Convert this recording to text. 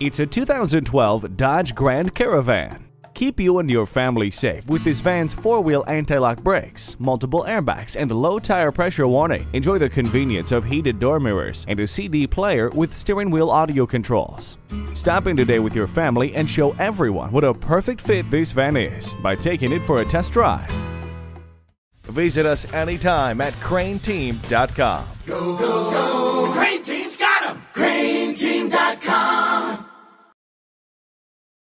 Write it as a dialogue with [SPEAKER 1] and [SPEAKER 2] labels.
[SPEAKER 1] It's a 2012 Dodge Grand Caravan. Keep you and your family safe with this van's four-wheel anti-lock brakes, multiple airbags, and low tire pressure warning. Enjoy the convenience of heated door mirrors and a CD player with steering wheel audio controls. Stop in today with your family and show everyone what a perfect fit this van is by taking it for a test drive. Visit us anytime at crainteam.com.
[SPEAKER 2] Go, go, go,